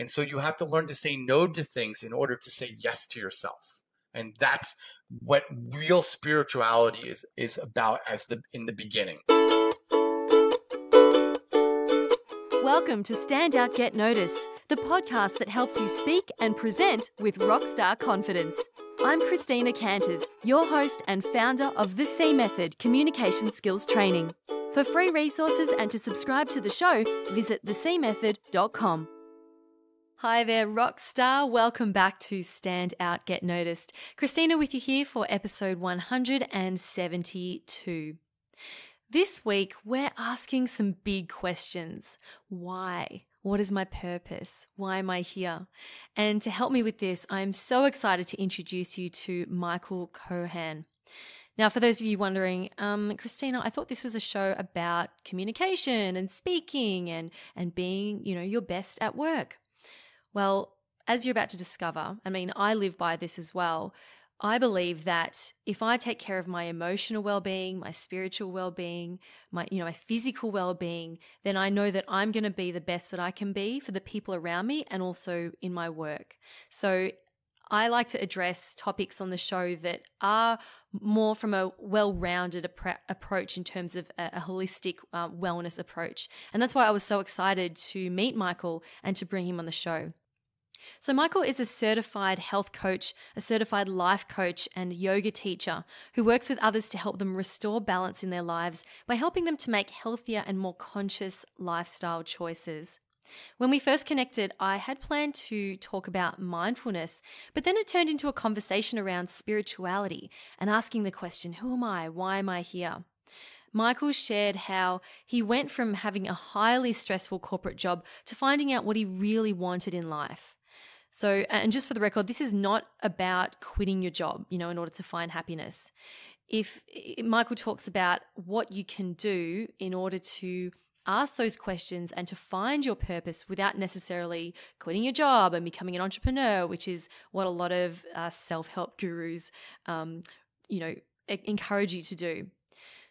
And so you have to learn to say no to things in order to say yes to yourself. And that's what real spirituality is, is about as the in the beginning. Welcome to Stand Out Get Noticed, the podcast that helps you speak and present with rockstar confidence. I'm Christina Canters, your host and founder of the C Method Communication Skills Training. For free resources and to subscribe to the show, visit thecmethod.com. Hi there, Rockstar. Welcome back to Stand Out Get Noticed. Christina with you here for episode 172. This week, we're asking some big questions. Why? What is my purpose? Why am I here? And to help me with this, I'm so excited to introduce you to Michael Kohan. Now, for those of you wondering, um, Christina, I thought this was a show about communication and speaking and and being, you know, your best at work. Well, as you're about to discover, I mean, I live by this as well. I believe that if I take care of my emotional well-being, my spiritual well-being, my you know, my physical well-being, then I know that I'm going to be the best that I can be for the people around me and also in my work. So I like to address topics on the show that are more from a well rounded approach in terms of a, holistic uh, wellness approach. And that's why I was so excited to meet Michael and to bring him on the show. So, Michael is a certified health coach, a certified life coach, and yoga teacher who works with others to help them restore balance in their lives by helping them to make healthier and more conscious lifestyle choices. When we first connected, I had planned to talk about mindfulness, but then it turned into a conversation around spirituality and asking the question Who am I? Why am I here? Michael shared how he went from having a highly stressful corporate job to finding out what he really wanted in life. So, and just for the record, this is not about quitting your job, you know, in order to find happiness. If Michael talks about what you can do in order to ask those questions and to find your purpose without necessarily quitting your job and becoming an entrepreneur, which is what a lot of uh, self help gurus, um, you know, encourage you to do.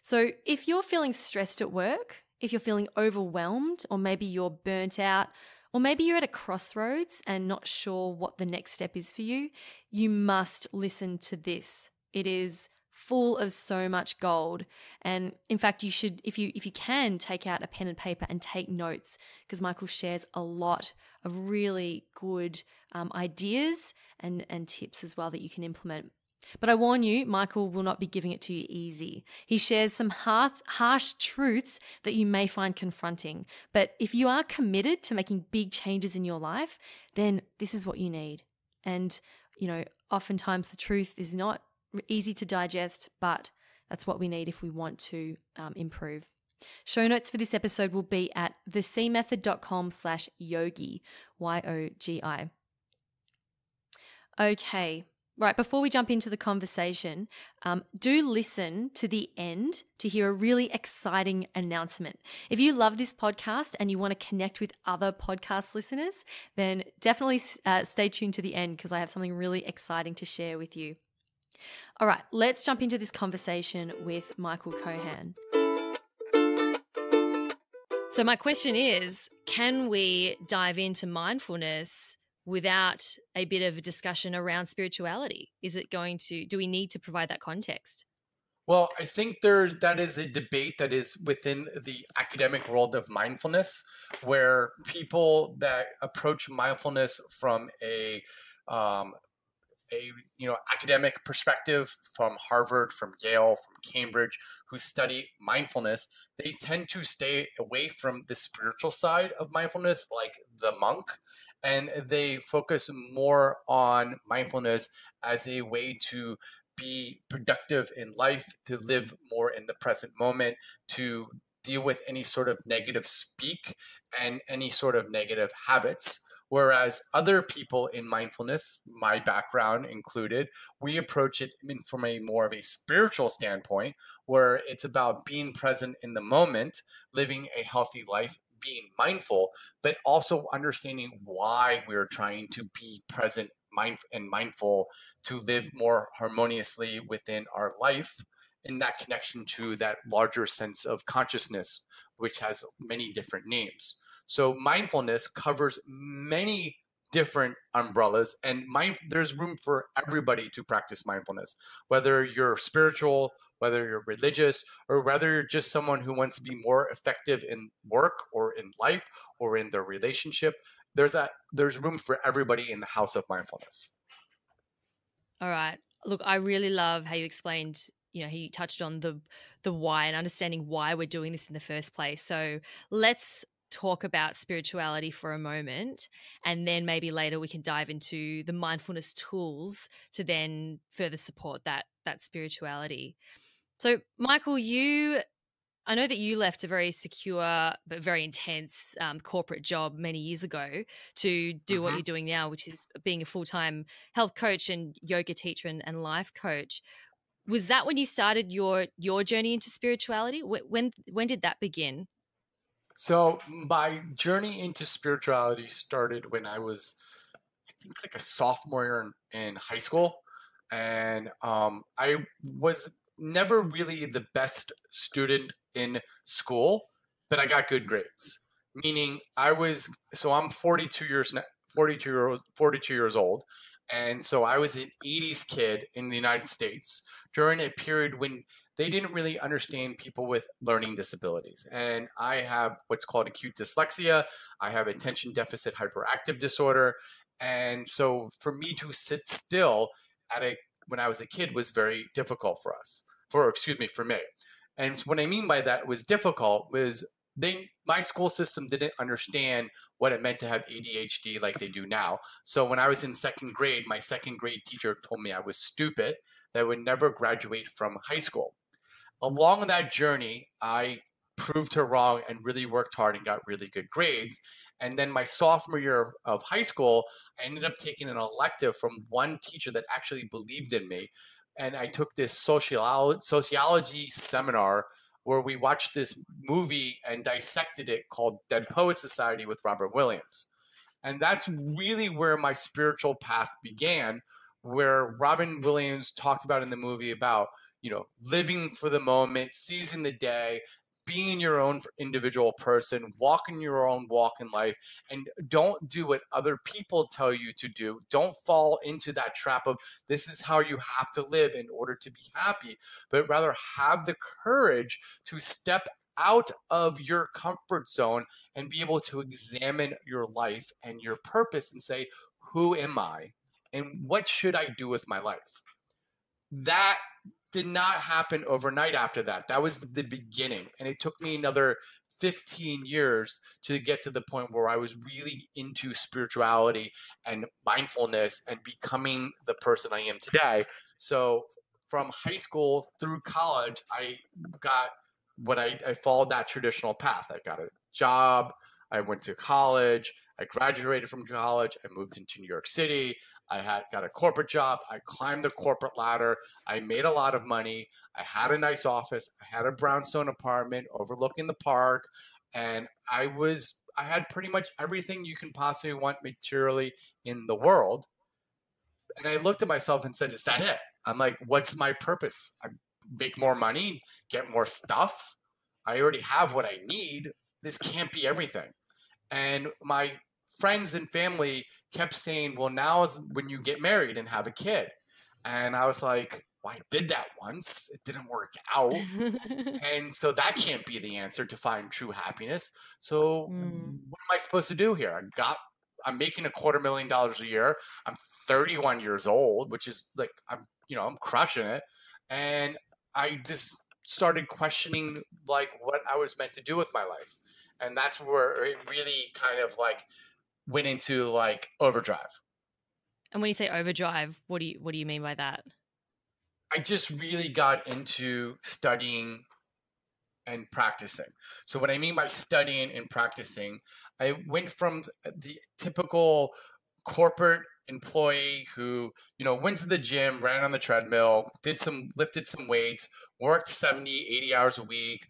So if you're feeling stressed at work, if you're feeling overwhelmed, or maybe you're burnt out, or maybe you're at a crossroads and not sure what the next step is for you, you must listen to this. It is full of so much gold. And in fact you should if you if you can take out a pen and paper and take notes because michael shares a lot of really good um, ideas and and tips as well that you can implement but I warn you, Michael will not be giving it to you easy. He shares some harsh, harsh truths that you may find confronting. But if you are committed to making big changes in your life, then this is what you need. And, you know, oftentimes the truth is not easy to digest, but that's what we need if we want to um, improve. Show notes for this episode will be at thecmethod.com slash yogi, Y-O-G-I. Okay, right, before we jump into the conversation, um, do listen to the end to hear a really exciting announcement. If you love this podcast and you want to connect with other podcast listeners, then definitely uh, stay tuned to the end because I have something really exciting to share with you. All right, let's jump into this conversation with Michael Kohan. So, my question is can we dive into mindfulness without a bit of a discussion around spirituality? Is it going to, do we need to provide that context? Well, I think there that is a debate that is within the academic world of mindfulness, where people that approach mindfulness from a um, a you know academic perspective from Harvard, from Yale, from Cambridge, who study mindfulness, they tend to stay away from the spiritual side of mindfulness, like the monk, and they focus more on mindfulness as a way to be productive in life, to live more in the present moment, to deal with any sort of negative speak and any sort of negative habits. Whereas other people in mindfulness, my background included, we approach it from a more of a spiritual standpoint, where it's about being present in the moment, living a healthy life, being mindful, but also understanding why we're trying to be present and mindful to live more harmoniously within our life in that connection to that larger sense of consciousness, which has many different names. So mindfulness covers many different umbrellas and mind, there's room for everybody to practice mindfulness whether you're spiritual whether you're religious or whether you're just someone who wants to be more effective in work or in life or in their relationship. There's that there's room for everybody in the house of mindfulness. All right. Look i really love how you explained you know he touched on the the why and understanding why we're doing this in the first place. So let's talk about spirituality for a moment and then maybe later we can dive into the mindfulness tools to then further support that that spirituality so michael you I know that you left a very secure but very intense um, corporate job many years ago to do what mm-hmm. you're doing now, which is being a full time health coach and yoga teacher and, and, life coach. Was that when you started your your journey into spirituality? When when did that begin? So my journey into spirituality started when I was, I think, like a sophomore in, in high school, and um, I was never really the best student in school, but I got good grades. Meaning, I was so I'm 42 years 42 years 42 years old, and so I was an 80s kid in the United States during a period when they didn't really understand people with learning disabilities. And I have what's called acute dyslexia. I have attention deficit hyperactive disorder. And so for me to sit still at a when I was a kid was very difficult for us. For excuse me, for me. And what I mean by that was difficult was they my school system didn't understand what it meant to have ADHD like they do now. So when I was in second grade, my second grade teacher told me I was stupid, that I would never graduate from high school. Along that journey, I proved her wrong and really worked hard and got really good grades. And then my sophomore year of, of high school, I ended up taking an elective from one teacher that actually believed in me. And I took this sociolo- sociology seminar where we watched this movie and dissected it called Dead Poet Society with Robert Williams. And that's really where my spiritual path began, where Robin Williams talked about in the movie about, you know, living for the moment, seizing the day, being your own individual person, walking your own walk in life, and don't do what other people tell you to do. Don't fall into that trap of this is how you have to live in order to be happy, but rather have the courage to step out of your comfort zone and be able to examine your life and your purpose and say, Who am I? And what should I do with my life? That did not happen overnight after that. That was the beginning. And it took me another 15 years to get to the point where I was really into spirituality and mindfulness and becoming the person I am today. So from high school through college, I got what I, I followed that traditional path. I got a job, I went to college, I graduated from college, I moved into New York City, I had got a corporate job. I climbed the corporate ladder. I made a lot of money. I had a nice office. I had a brownstone apartment overlooking the park, and I was I had pretty much everything you can possibly want materially in the world. And I looked at myself and said, "Is that it?" I'm like, "What's my purpose? I make more money, get more stuff. I already have what I need. This can't be everything." And my friends and family kept saying, "Well, now is when you get married and have a kid," and I was like, "Well, I did that once. It didn't work out, and so that can't be the answer to find true happiness. So, mm. what am I supposed to do here? I got." I'm making a quarter million dollars a year. I'm 31 years old, which is like I'm, you know, I'm crushing it. And I just started questioning like what I was meant to do with my life. And that's where it really kind of like went into like overdrive. And when you say overdrive, what do you what do you mean by that? I just really got into studying and practicing. So what I mean by studying and practicing, I went from the typical corporate employee who, you know, went to the gym, ran on the treadmill, did some lifted some weights, worked 70, 80 hours a week,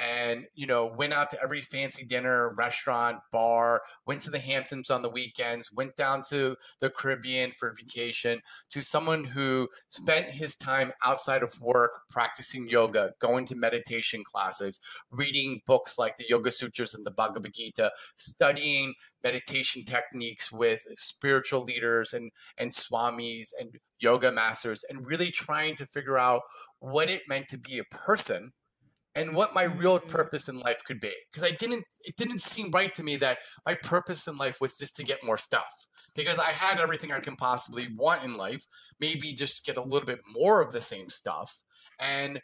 and you know went out to every fancy dinner restaurant bar went to the hamptons on the weekends went down to the caribbean for vacation to someone who spent his time outside of work practicing yoga going to meditation classes reading books like the yoga sutras and the bhagavad gita studying meditation techniques with spiritual leaders and and swamis and yoga masters and really trying to figure out what it meant to be a person and what my real Mm. purpose in life could be because i didn't it didn't seem right to me that my purpose in life was just to get more stuff because i had everything i can possibly want in life maybe just get a little bit more of the same stuff and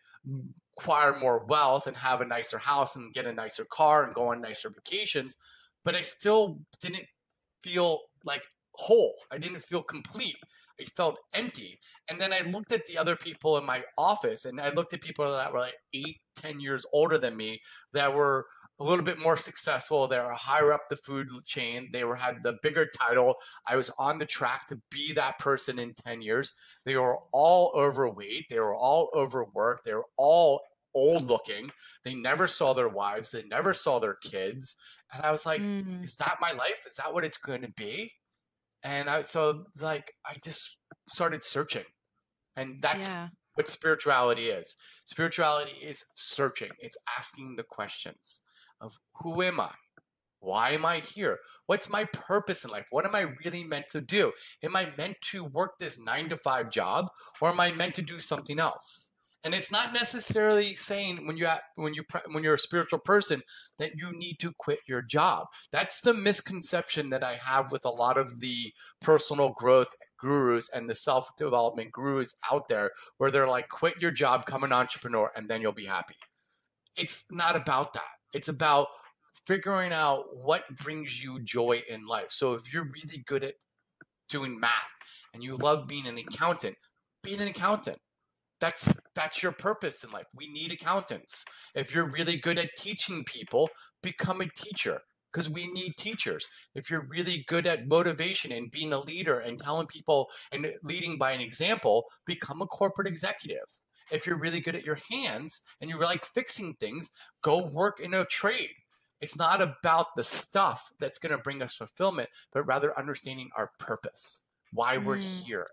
acquire more wealth and have a nicer house and get a nicer car and go on nicer vacations but i still didn't feel like whole i didn't feel complete i felt empty and then I looked at the other people in my office and I looked at people that were like eight, ten years older than me that were a little bit more successful. They were higher up the food chain. They were had the bigger title. I was on the track to be that person in 10 years. They were all overweight. They were all overworked. They were all old looking. They never saw their wives. They never saw their kids. And I was like, Mm. is that my life? Is that what it's going to be? And I so like I just started searching. And that's Yeah. what spirituality is. Spirituality is searching. It's asking the questions of who am I? Why am I here? What's my purpose in life? What am I really meant to do? Am I meant to work this 9 to 5 job or am I meant to do something else? And it's not necessarily saying when you at, when you when you're a spiritual person that you need to quit your job. That's the misconception that I have with a lot of the personal growth gurus and the self development gurus out there, where they're like, quit your job, come an entrepreneur, and then you'll be happy. It's not about that. It's about figuring out what brings you joy in life. So if you're really good at doing math and you love being an accountant, be an accountant. That's that's your purpose in life. We need accountants. If you're really good at teaching people, become a teacher because we need teachers. If you're really good at motivation and being a leader and telling people and leading by an example, become a corporate executive. If you're really good at your hands and you're like fixing things, go work in a trade. It's not about the stuff that's going to bring us fulfillment, but rather understanding our purpose, why we're Mm. here.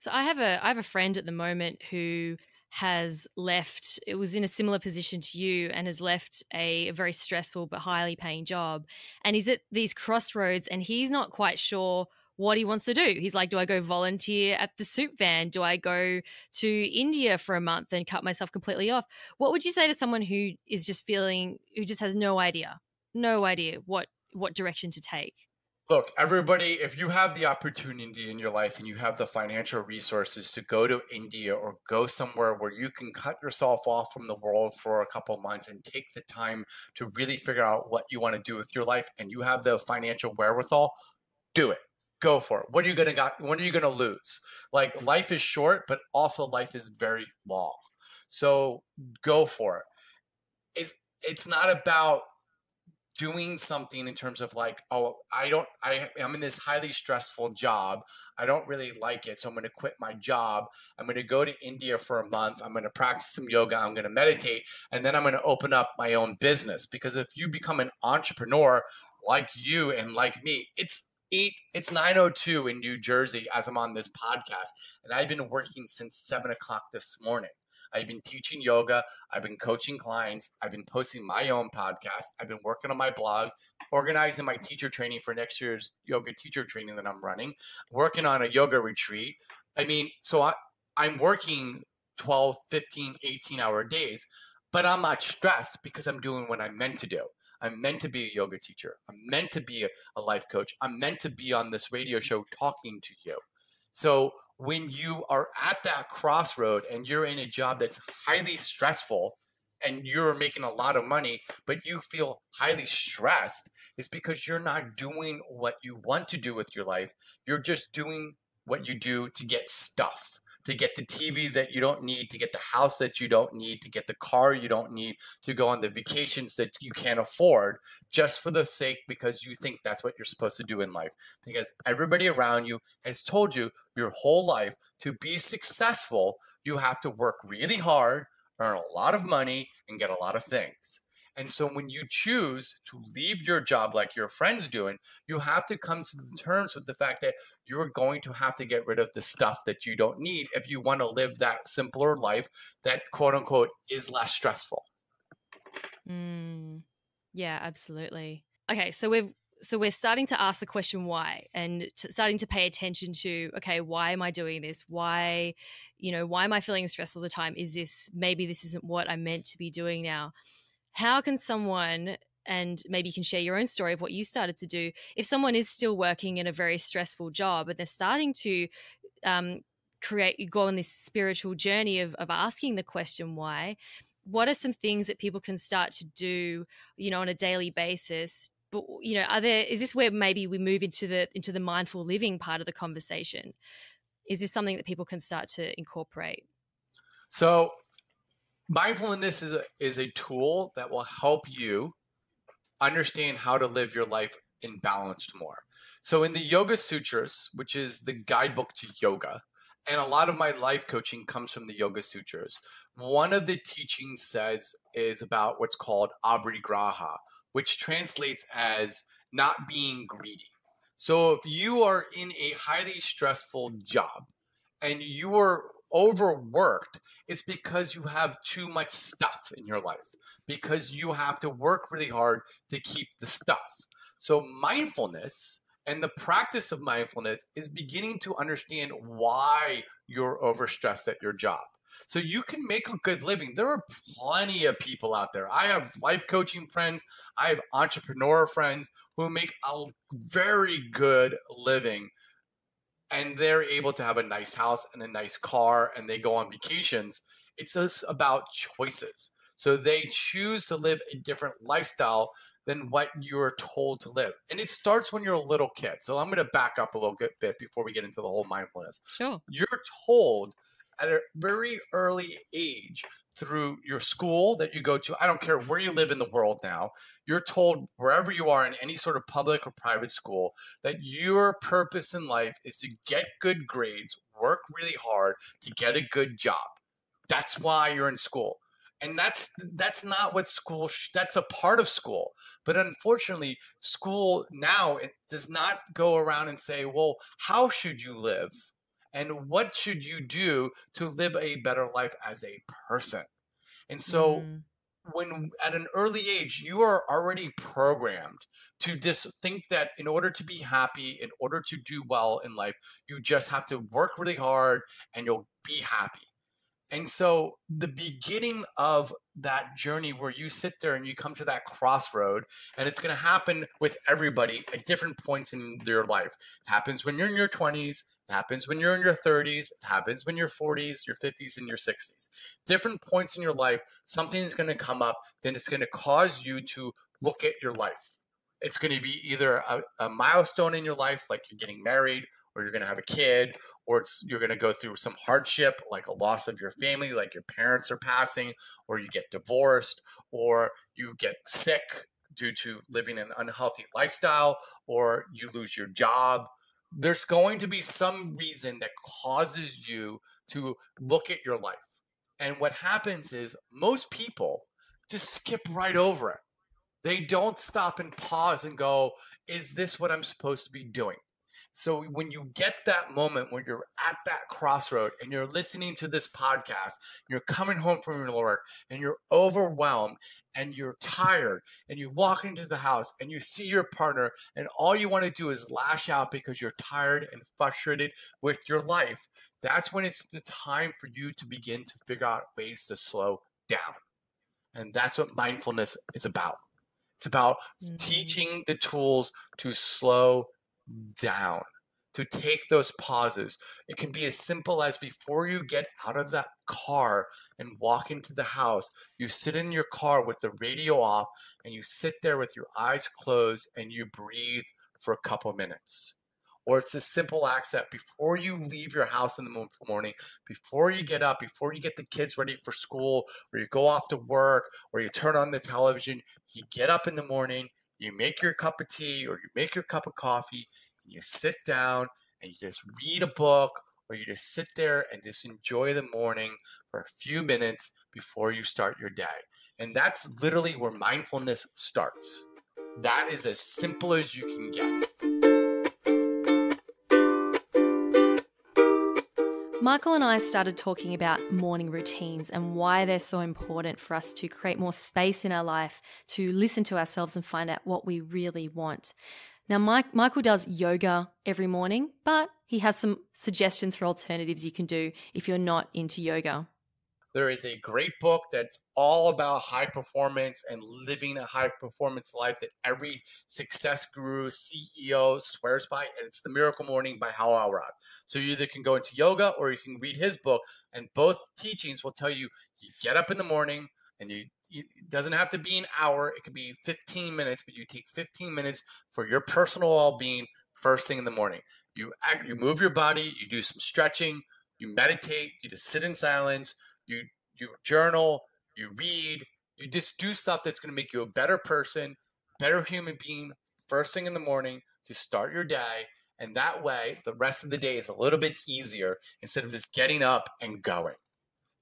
So I have a I have a friend at the moment who has left it was in a similar position to you and has left a very stressful but highly paying job and he's at these crossroads and he's not quite sure what he wants to do. He's like, do I go volunteer at the soup van? Do I go to India for a month and cut myself completely off? What would you say to someone who is just feeling who just has no idea, no idea what what direction to take? Look, everybody, if you have the opportunity in your life and you have the financial resources to go to India or go somewhere where you can cut yourself off from the world for a couple months and take the time to really figure out what you want to do with your life and you have the financial wherewithal, do it. Go for it. What are you gonna got what are you gonna lose? Like life is short, but also life is very long. So go for it. It's it's not about doing something in terms of like oh i don't i i'm in this highly stressful job. I don't really like it so i'm going to quit my job. I'm going to go to india for a month. I'm going to practice some yoga. I'm going to meditate and then i'm going to open up my own business. Because if you become an entrepreneur like you and like me it's eight it's 902 in new jersey as i'm on this podcast and i've been working since seven o'clock this morning I've been teaching yoga. I've been coaching clients. I've been posting my own podcast. I've been working on my blog, organizing my teacher training for next year's yoga teacher training that I'm running, working on a yoga retreat. I mean, so I, I'm working 12, 15, 18 hour days, but I'm not stressed because I'm doing what I'm meant to do. I'm meant to be a yoga teacher. I'm meant to be a, a life coach. I'm meant to be on this radio show talking to you. So when you are at that crossroad and you're in a job that's highly stressful and you're making a lot of money, but you feel highly stressed, it's because you're not doing what you want to do with your life. You're just doing what you do to get stuff, to get the TV that you don't need, to get the house that you don't need, to get the car you don't need, to go on the vacations that you can't afford, just for the sake because you think that's what you're supposed to do in life. Because everybody around you has told you your whole life to be successful, you have to work really hard, earn a lot of money, and get a lot of things. And so when you choose to leave your job like your friend's doing, you have to come to the terms with the fact that you're going to have to get rid of the stuff that you don't need if you want to live that simpler life that quote unquote is less stressful. Mm, yeah, absolutely. Okay, so we've so we're starting to ask the question why and starting to pay attention to okay why am i doing this why you know why am i feeling stressed all the time is this maybe this isn't what i'm meant to be doing now how can someone and maybe you can share your own story of what you started to do if someone is still working in a very stressful job and they're starting to um, create you go on this spiritual journey of, of asking the question why? What are some things that people can start to do you know on a daily basis? But you know are there is this where maybe we move into the into the mindful living part of the conversation? Is this something that people can start to incorporate? So mindfulness is a, is a tool that will help you understand how to live your life in balanced more. So in the Yoga Sutras, which is the guidebook to yoga, and a lot of my life coaching comes from the Yoga Sutras. One of the teachings says is about what's called aparigraha, which translates as not being greedy. So if you are in a highly stressful job and you are overworked, it's because you have too much stuff in your life, because you have to work really hard to keep the stuff. So, mindfulness and the practice of mindfulness is beginning to understand why you're overstressed at your job. So you can make a good living. There are plenty of people out there. I have life coaching friends, I have entrepreneur friends who make a very good living and they're able to have a nice house and a nice car and they go on vacations. It's just about choices. So they choose to live a different lifestyle than what you're told to live. And it starts when you're a little kid. So I'm going to back up a little bit before we get into the whole mindfulness. Sure. You're told at a very early age through your school that you go to. I don't care where you live in the world now. You're told wherever you are in any sort of public or private school that your purpose in life is to get good grades, work really hard to get a good job. That's why you're in school. And that's that's not what school sh- that's a part of school. But unfortunately, school now it does not go around and say, "Well, how should you live?" And what should you do to live a better life as a person and so mm. when at an early age you are already programmed to just think that in order to be happy in order to do well in life you just have to work really hard and you'll be happy and so the beginning of that journey where you sit there and you come to that crossroad, and it's going to happen with everybody at different points in their life. It happens when you're in your 20s, it happens when you're in your 30s, it happens when you're 40s, your 50s, and your 60s. Different points in your life, something is going to come up, then it's going to cause you to look at your life. It's going to be either a, a milestone in your life, like you're getting married, or you're going to have a kid, or you're going to go through some hardship like a loss of your family, like your parents are passing, or you get divorced, or you get sick due to living an unhealthy lifestyle, or you lose your job. There's going to be some reason that causes you to look at your life. And what happens is most people just skip right over it. They don't stop and pause and go, is this what I'm supposed to be doing? So when you get that moment when you're at that crossroad and you're listening to this podcast, you're coming home from your work and you're overwhelmed and you're tired and you walk into the house and you see your partner and all you want to do is lash out because you're tired and frustrated with your life. That's when it's the time for you to begin to figure out ways to slow down. And that's what mindfulness is about. It's about mm-hmm. teaching the tools to slow down, to take those pauses. It can be as simple as before you get out of that car and walk into the house, you sit in your car with the radio off and you sit there with your eyes closed and you breathe for a couple minutes. Or it's a simple acts that before you leave your house in the morning, before you get up, before you get the kids ready for school, or you go off to work, or you turn on the television, you get up in the morning, you make your cup of tea or you make your cup of coffee and you sit down and you just read a book or you just sit there and just enjoy the morning for a few minutes before you start your day. And that's literally where mindfulness starts. That is as simple as you can get. Michael and I started talking about morning routines and why they're so important for us to create more space in our life, to listen to ourselves and find out what we really want. Now, Mike, Michael does yoga every morning, but he has some suggestions for alternatives you can do if you're not into yoga. There is a great book that's all about high performance and living a high performance life that every success guru, CEO swears by, and it's The Miracle Morning by Hal Elrod. So you either can go into yoga or you can read his book, and both teachings will tell you you get up in the morning and you it doesn't have to be an hour it could be 15 minutes but you take 15 minutes for your personal well-being first thing in the morning you act, you move your body you do some stretching you meditate you just sit in silence you you journal, you read, you just do stuff that's going to make you a better person, better human being first thing in the morning to start your day. And that way, the rest of the day is a little bit easier instead of just getting up and going.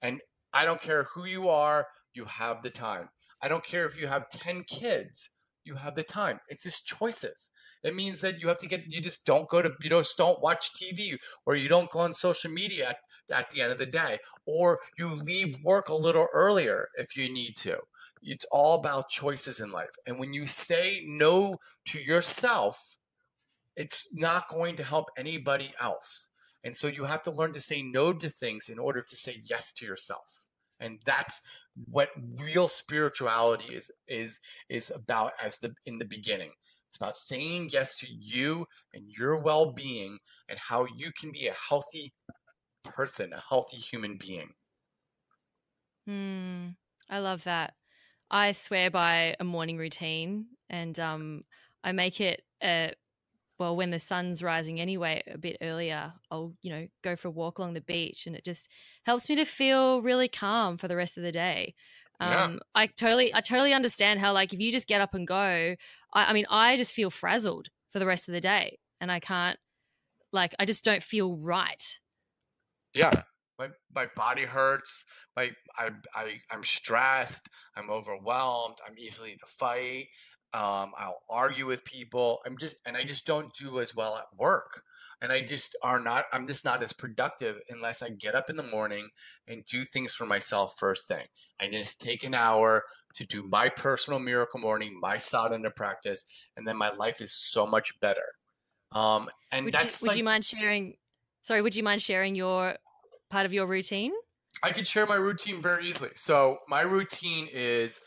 And I don't care who you are, you have the time. I don't care if you have 10 kids, you have the time. It's just choices. It means that you have to get, you just don't go to, you just don't watch TV or you don't go on social media at, at the end of the day, or you leave work a little earlier if you need to. It's all about choices in life. And when you say no to yourself, it's not going to help anybody else. And so you have to learn to say no to things in order to say yes to yourself. And that's what real spirituality is is is about as the in the beginning it's about saying yes to you and your well-being and how you can be a healthy person a healthy human being Hmm. i love that i swear by a morning routine and um i make it a well when the sun's rising anyway a bit earlier i'll you know go for a walk along the beach and it just helps me to feel really calm for the rest of the day yeah. um i totally i totally understand how like if you just get up and go I, I mean i just feel frazzled for the rest of the day and i can't like i just don't feel right yeah my, my body hurts my I, I i'm stressed i'm overwhelmed i'm easily to fight um, I'll argue with people. I'm just, and I just don't do as well at work. And I just are not, I'm just not as productive unless I get up in the morning and do things for myself first thing. I just take an hour to do my personal miracle morning, my sadhana practice, and then my life is so much better. Um, and would that's you, would like, you mind sharing? Sorry, would you mind sharing your part of your routine? I could share my routine very easily. So my routine is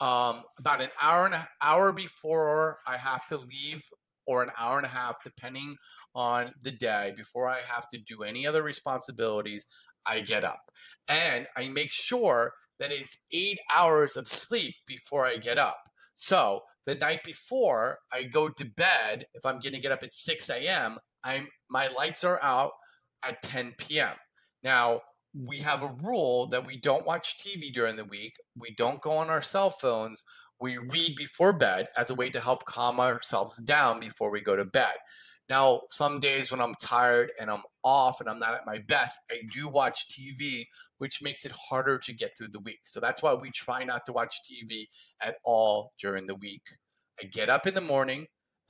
um, about an hour and an hour before I have to leave, or an hour and a half, depending on the day, before I have to do any other responsibilities, I get up. And I make sure that it's eight hours of sleep before I get up. So the night before I go to bed, if I'm going to get up at 6 a.m., I'm my lights are out at 10 p.m. Now, we have a rule that we don't watch TV during the week. We don't go on our cell phones. We read before bed as a way to help calm ourselves down before we go to bed. Now, some days when I'm tired and I'm off and I'm not at my best, I do watch TV, which makes it harder to get through the week. So that's why we try not to watch TV at all during the week. I get up in the morning.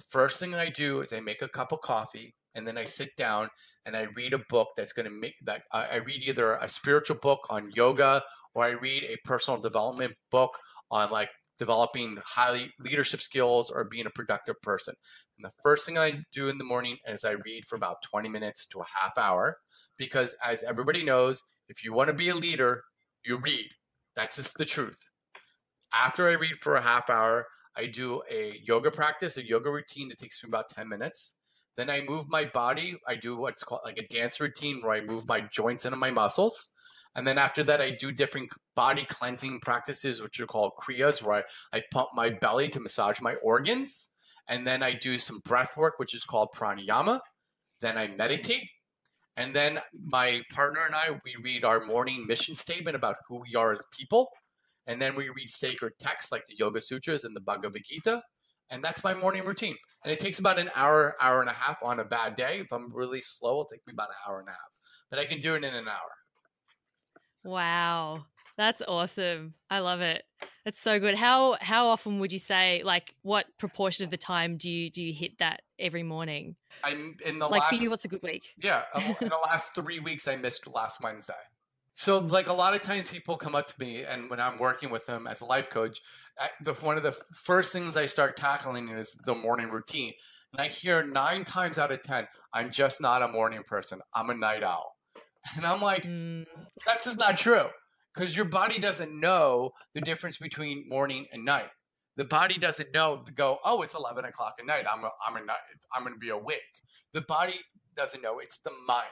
First thing I do is I make a cup of coffee and then I sit down and I read a book that's going to make that uh, I read either a spiritual book on yoga or I read a personal development book on like developing highly leadership skills or being a productive person. And the first thing I do in the morning is I read for about 20 minutes to a half hour because as everybody knows, if you want to be a leader, you read. That's just the truth. After I read for a half hour, I do a yoga practice, a yoga routine that takes me about 10 minutes. Then I move my body. I do what's called like a dance routine where I move my joints and my muscles. And then after that, I do different body cleansing practices, which are called kriyas, where I, I pump my belly to massage my organs. And then I do some breath work, which is called pranayama. Then I meditate. And then my partner and I, we read our morning mission statement about who we are as people. And then we read sacred texts like the Yoga Sutras and the Bhagavad Gita. And that's my morning routine. And it takes about an hour, hour and a half on a bad day. If I'm really slow, it'll take me about an hour and a half. But I can do it in an hour. Wow. That's awesome. I love it. It's so good. How how often would you say like what proportion of the time do you do you hit that every morning? I'm in the like last for you what's a good week? Yeah, um, in the last 3 weeks I missed last Wednesday. So like a lot of times people come up to me and when I'm working with them as a life coach, I, the, one of the first things I start tackling is the morning routine. And I hear 9 times out of 10, I'm just not a morning person. I'm a night owl. And I'm like, mm. that's just not true because your body doesn't know the difference between morning and night. The body doesn't know to go, oh, it's 11 o'clock at night. I'm, a, I'm, a, I'm going to be awake. The body doesn't know. It's the mind.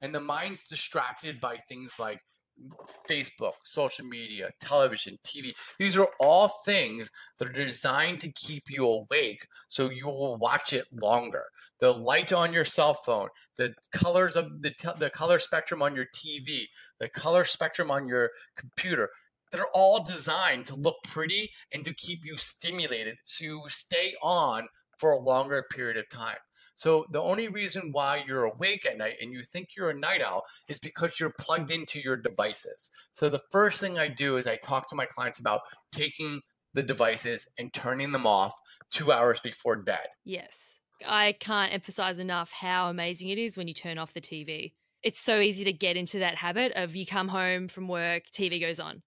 And the mind's distracted by things like Facebook, social media, television, TV. These are all things that are designed to keep you awake so you will watch it longer. The light on your cell phone, the colors of the, the color spectrum on your TV, the color spectrum on your computer, they're all designed to look pretty and to keep you stimulated so you stay on for a longer period of time. So the only reason why you're awake at night and you think you're a night owl is because you're plugged into your devices. So the first thing I do is I talk to my clients about taking the devices and turning them off two hours before bed. Yes. I can't emphasize enough how amazing it is when you turn off the TV. It's so easy to get into that habit of you come home from work, TV goes on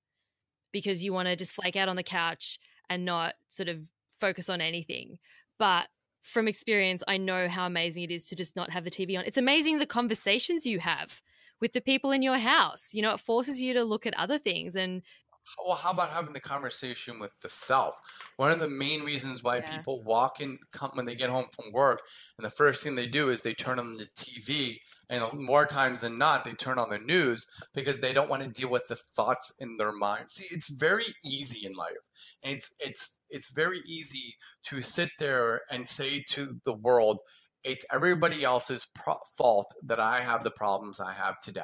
because you want to just flake out on the couch and not sort of focus on anything. But from experience, I know how amazing it is to just not have the TV on. It's amazing the conversations you have with the people in your house. You know, it forces you to look at other things and well, how about having the conversation with the self? One of the main reasons why yeah. people walk in come when they get home from work, and the first thing they do is they turn on the TV, and more times than not, they turn on the news because they don't want to deal with the thoughts in their mind. See, it's very easy in life. It's it's it's very easy to sit there and say to the world, it's everybody else's pro- fault that I have the problems I have today.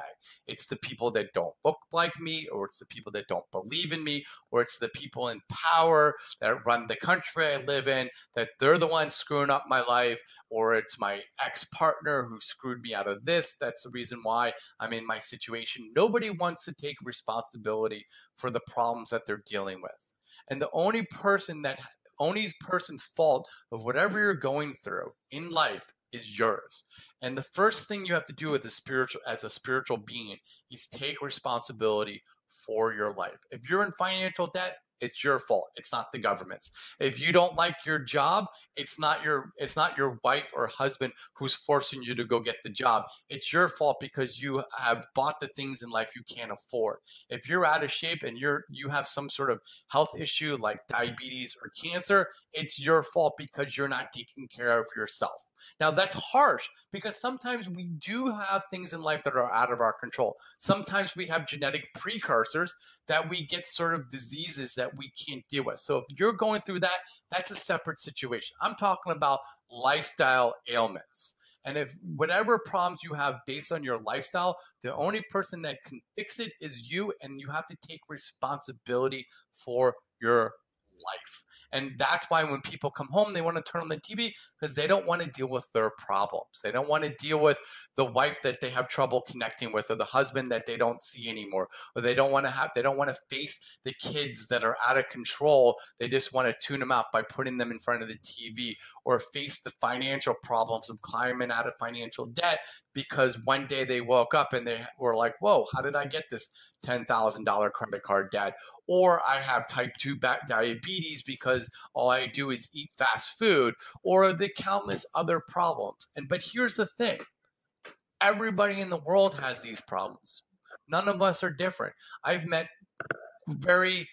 It's the people that don't look like me, or it's the people that don't believe in me, or it's the people in power that run the country I live in, that they're the ones screwing up my life, or it's my ex partner who screwed me out of this. That's the reason why I'm in my situation. Nobody wants to take responsibility for the problems that they're dealing with. And the only person that only person's fault of whatever you're going through in life is yours. And the first thing you have to do with a spiritual as a spiritual being is take responsibility for your life. If you're in financial debt, it's your fault it's not the government's. If you don't like your job it's not your it's not your wife or husband who's forcing you to go get the job. It's your fault because you have bought the things in life you can't afford. If you're out of shape and you're you have some sort of health issue like diabetes or cancer it's your fault because you're not taking care of yourself. Now that's harsh because sometimes we do have things in life that are out of our control. Sometimes we have genetic precursors that we get sort of diseases that that we can't deal with. So if you're going through that, that's a separate situation. I'm talking about lifestyle ailments. And if whatever problems you have based on your lifestyle, the only person that can fix it is you, and you have to take responsibility for your life. And that's why when people come home, they want to turn on the TV because they don't want to deal with their problems. They don't want to deal with the wife that they have trouble connecting with or the husband that they don't see anymore. Or they don't want to have, they don't want to face the kids that are out of control. They just want to tune them out by putting them in front of the TV or face the financial problems of climbing out of financial debt because one day they woke up and they were like, whoa, how did I get this $10,000 credit card debt? Or I have type 2 diabetes because all I do is eat fast food, or the countless other problems. And but here's the thing everybody in the world has these problems. None of us are different. I've met very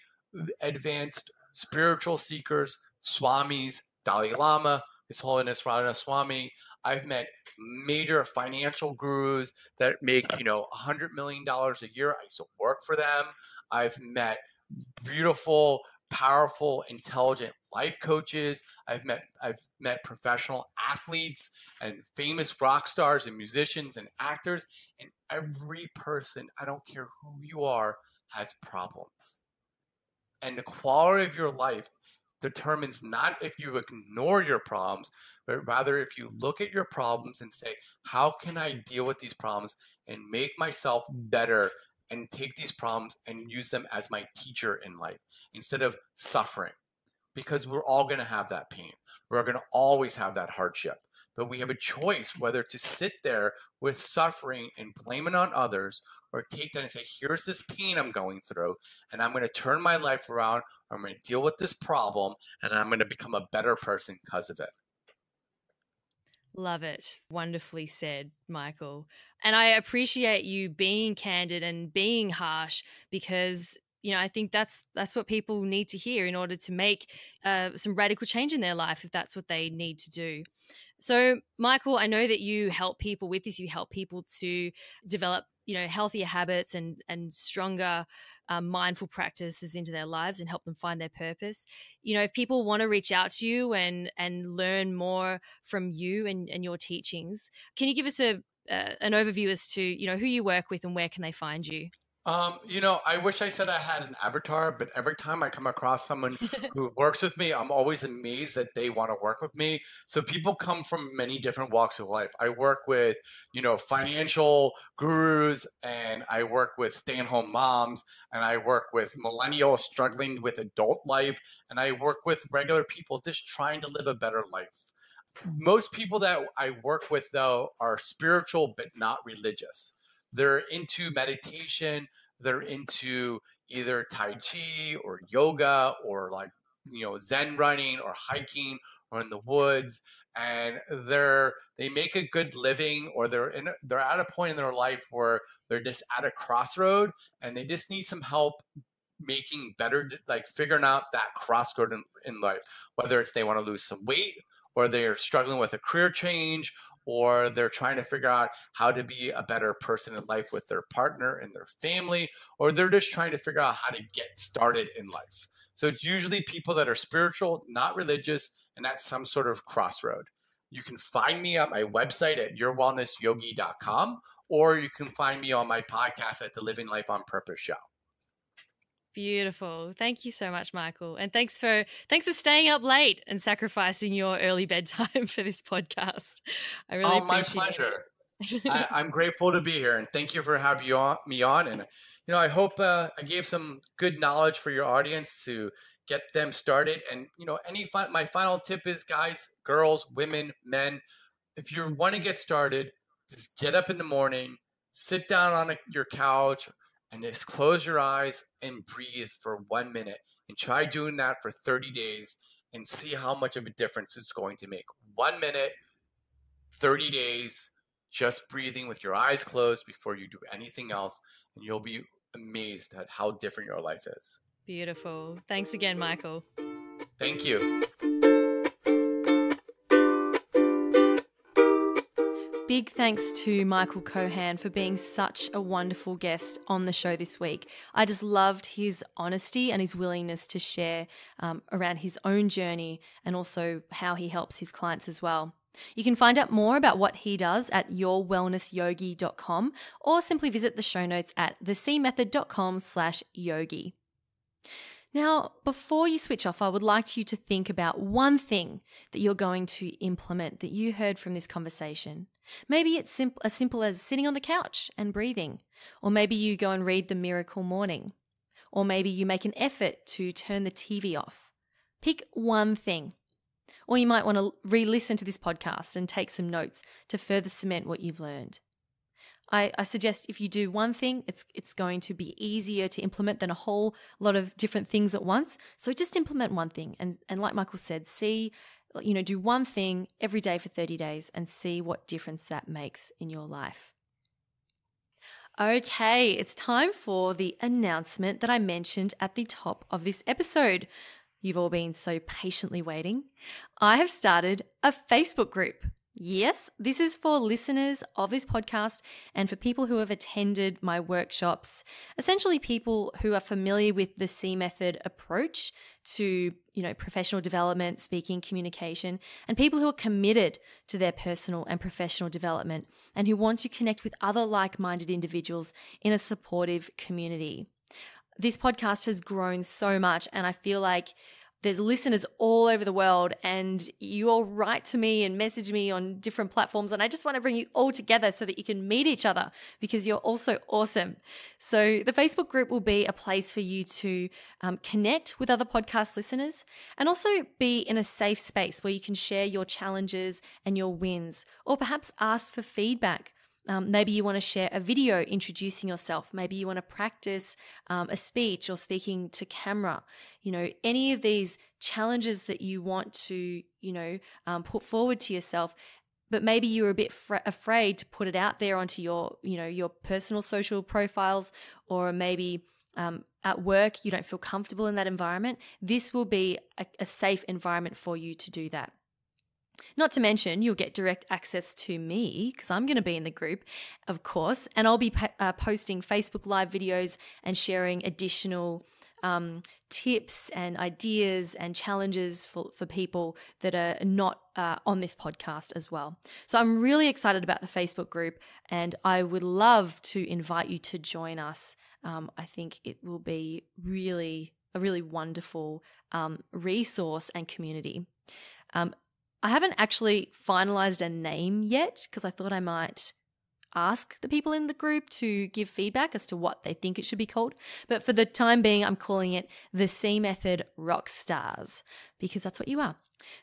advanced spiritual seekers, swamis, Dalai Lama, His Holiness Radha Swami. I've met major financial gurus that make, you know, $100 million a year. I used to work for them. I've met beautiful powerful, intelligent life coaches. I've met I've met professional athletes and famous rock stars and musicians and actors. And every person, I don't care who you are, has problems. And the quality of your life determines not if you ignore your problems, but rather if you look at your problems and say, how can I deal with these problems and make myself better and take these problems and use them as my teacher in life instead of suffering? Because we're all going to have that pain. We're going to always have that hardship. But we have a choice whether to sit there with suffering and blame it on others or take that and say, here's this pain I'm going through, and I'm going to turn my life around, I'm going to deal with this problem, and I'm going to become a better person because of it. Love it. Wonderfully said, Michael. And I appreciate you being candid and being harsh because you know i think that's that's what people need to hear in order to make uh, some radical change in their life if that's what they need to do so michael i know that you help people with this you help people to develop you know healthier habits and and stronger um, mindful practices into their lives and help them find their purpose. You know if people want to reach out to you and and learn more from you and, and your teachings can you give us a uh, an overview as to you know who you work with and where can they find you um, you know, I wish I said I had an avatar, but every time I come across someone who works with me, I'm always amazed that they want to work with me. So people come from many different walks of life. I work with, you know, financial gurus and I work with stay-at-home moms and I work with millennials struggling with adult life and I work with regular people just trying to live a better life. Most people that I work with though are spiritual but not religious they're into meditation they're into either tai chi or yoga or like you know zen running or hiking or in the woods and they're they make a good living or they're in they're at a point in their life where they're just at a crossroad and they just need some help making better like figuring out that crossroad in, in life whether it's they want to lose some weight or they're struggling with a career change or they're trying to figure out how to be a better person in life with their partner and their family, or they're just trying to figure out how to get started in life. So it's usually people that are spiritual, not religious, and at some sort of crossroad. You can find me at my website at yourwellnessyogi.com, or you can find me on my podcast at the Living Life on Purpose show. Beautiful. Thank you so much, Michael. And thanks for thanks for staying up late and sacrificing your early bedtime for this podcast. I really Oh, my pleasure. I, am grateful to be here, and thank you for having you on, me on. And you know, I hope uh, I gave some good knowledge for your audience to get them started. And you know, any fi- my final tip is, guys, girls, women, men, if you want to get started, just get up in the morning, sit down on a, your couch and just close your eyes and breathe for one minute and try doing that for 30 days and see how much of a difference it's going to make. One minute, 30 days, just breathing with your eyes closed before you do anything else, and you'll be amazed at how different your life is. Beautiful. Thanks again, Michael. Thank you. Big thanks to Michael Kohan for being such a wonderful guest on the show this week. I just loved his honesty and his willingness to share um, around his own journey and also how he helps his clients as well. You can find out more about what he does at yourwellnessyogi.com or simply visit the show notes at thecmethod.com slash yogi. Now, before you switch off, I would like you to think about one thing that you're going to implement that you heard from this conversation. Maybe it's as simple as sitting on the couch and breathing, or maybe you go and read The Miracle Morning, or maybe you make an effort to turn the TV off. Pick one thing. Or you might want to re listen to this podcast and take some notes to further cement what you've learned. I, I, suggest if you do one thing, it's it's going to be easier to implement than a whole lot of different things at once. So just implement one thing, and and like Michael said, see, you know, do one thing every day for thirty days, and see what difference that makes in your life. Okay, it's time for the announcement that I mentioned at the top of this episode. You've all been so patiently waiting. I have started a Facebook group. Yes, this is for listeners of this podcast and for people who have attended my workshops, essentially people who are familiar with the C method approach to, you know, professional development, speaking, communication, and people who are committed to their personal and professional development and who want to connect with other like-minded individuals in a supportive community. This podcast has grown so much and I feel like there's listeners all over the world and you all write to me and message me on different platforms and i just want to bring you all together so that you can meet each other because you're also awesome. So the facebook group will be a place for you to um, connect with other podcast listeners and also be in a safe space where you can share your challenges and your wins or perhaps ask for feedback um, maybe you want to share a video introducing yourself. Maybe you want to practice um, a speech or speaking to camera. You know, any of these challenges that you want to, you know, um, put forward to yourself. But maybe you're a bit fr- afraid to put it out there onto your, you know, your personal social profiles, or maybe um, at work you don't feel comfortable in that environment. This will be a, a safe environment for you to do that. Not to mention, you'll get direct access to me because I'm going to be in the group, of course, and I'll be uh, posting Facebook Live videos and sharing additional um, tips and ideas and challenges for, for people that are not uh, on this podcast as well. So I'm really excited about the Facebook group and I would love to invite you to join us. Um, I think it will be really a really wonderful um, resource and community. Um, I haven't actually finalized a name yet because I thought I might ask the people in the group to give feedback as to what they think it should be called. But for the time being, I'm calling it the C Method Rock Stars because that's what you are.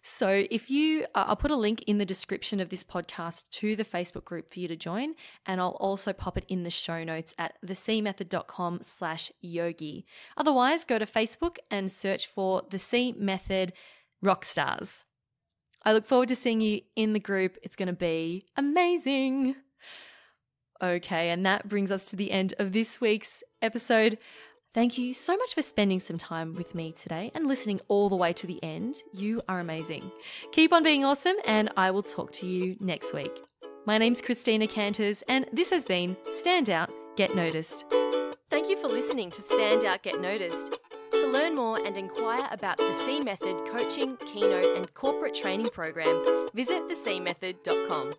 So if you, I'll put a link in the description of this podcast to the Facebook group for you to join, and I'll also pop it in the show notes at thecmethod.com slash yogi. Otherwise, go to Facebook and search for the C Method Rock Stars. I look forward to seeing you in the group. It's going to be amazing. Okay, and that brings us to the end of this week's episode. Thank you so much for spending some time with me today and listening all the way to the end. You are amazing. Keep on being awesome, and I will talk to you next week. My name's Christina Canters, and this has been Stand Out, Get Noticed. Thank you for listening to Stand Out, Get Noticed. Learn more and inquire about the C Method coaching, keynote, and corporate training programs, visit thecmethod.com.